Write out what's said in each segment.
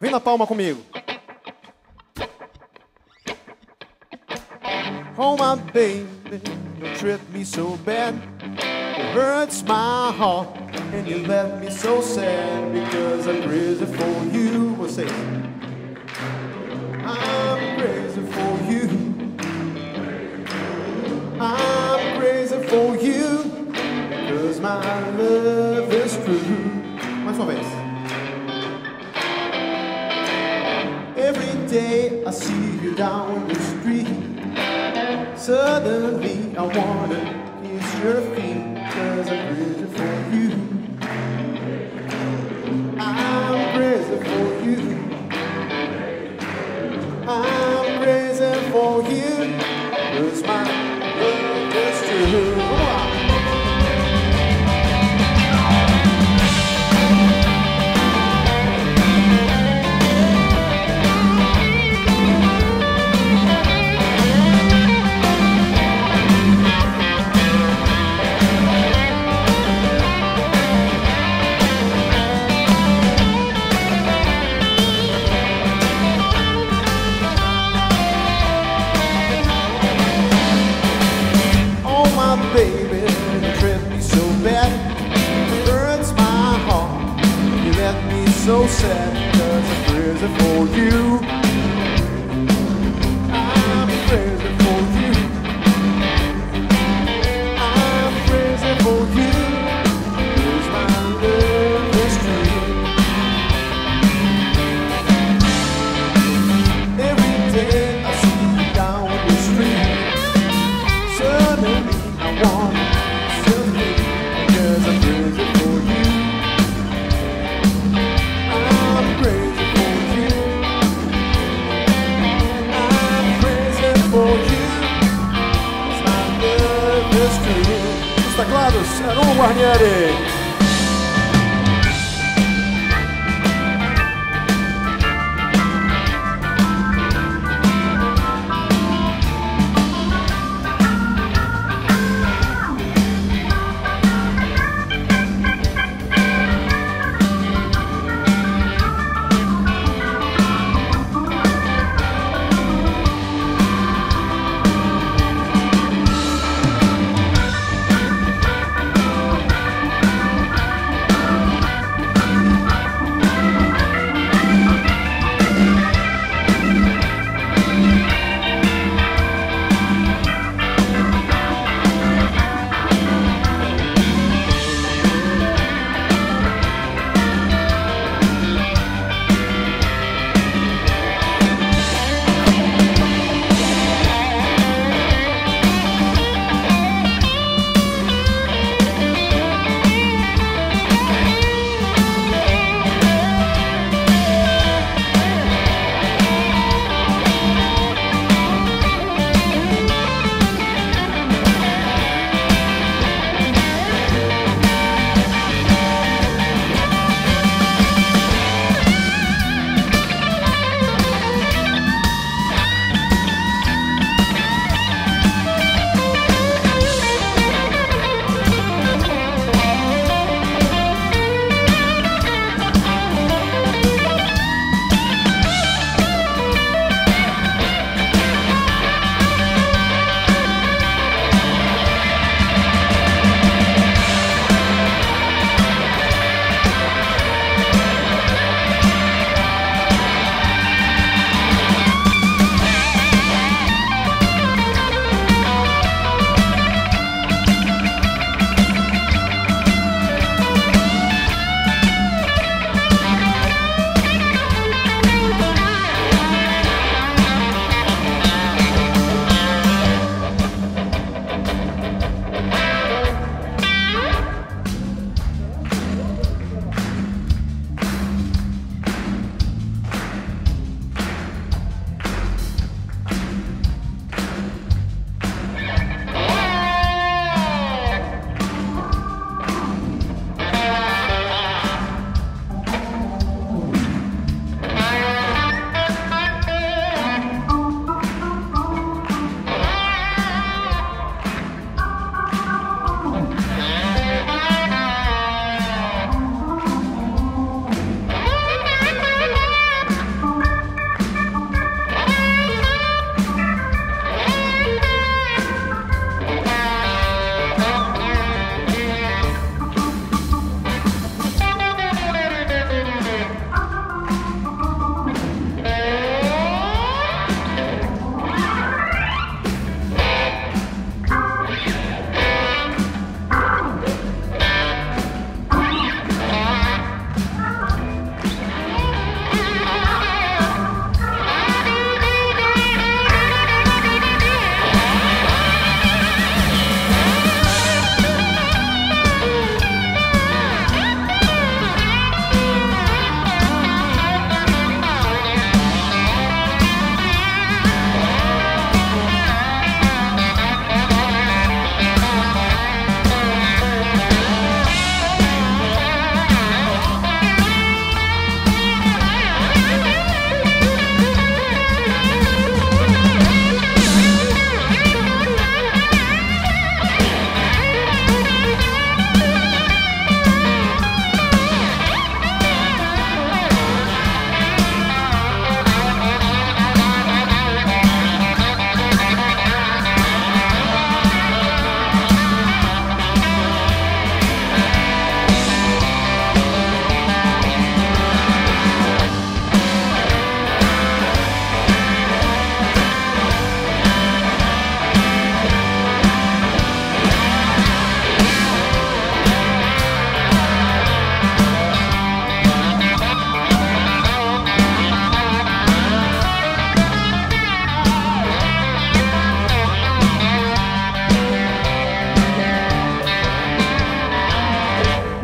Vem na palma comigo. Oh my baby, you treat me so bad. It hurts my heart, and you left me so sad because I'm crazy for you. We'll say, I'm crazy for you. Down the street. Suddenly I wanna kiss your feet Cause I'm crazy for you so sad because I'm for you.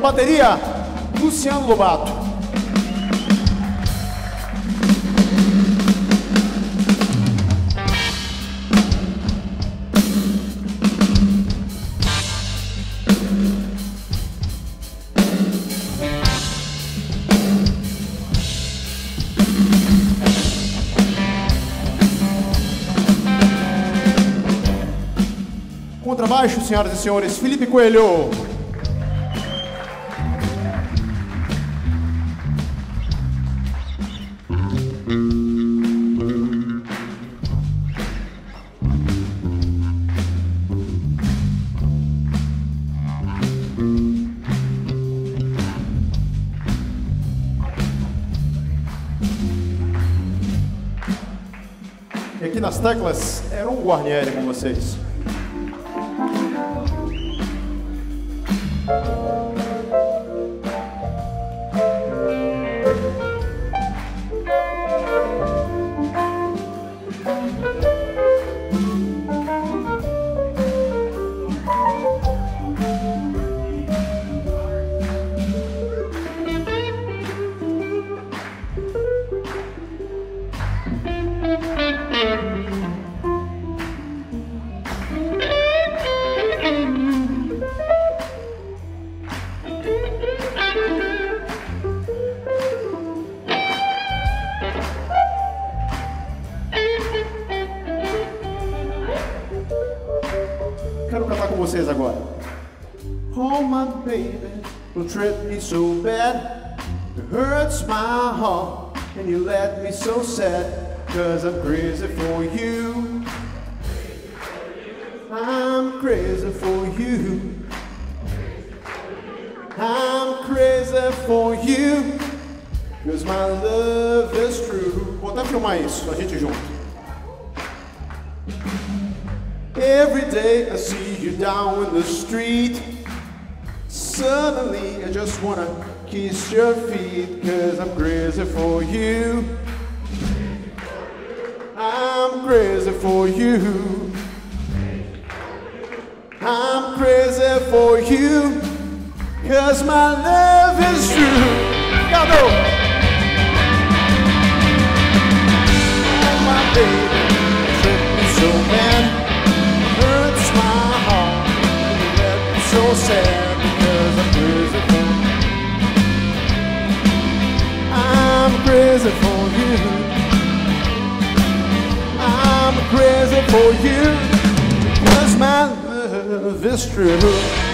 Na bateria, Luciano Lobato. Contrabaixo, senhoras e senhores, Felipe Coelho. E aqui nas teclas era um Guarnieri com vocês. Vocês agora. Oh my baby, you treat me so bad. It hurts my heart, and you let me so sad. Cause I'm crazy for you. I'm crazy for you. I'm crazy for you. Cause my love is true. Vou até filmar isso, a gente junto. Every day I see you down in the street. Suddenly I just wanna kiss your feet, cause I'm crazy for you. I'm crazy for you. I'm crazy for you, cause my love is true. Oh, my baby, sad because I'm crazy for I'm crazy for you. I'm crazy for you. Cause my love is true.